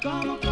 come.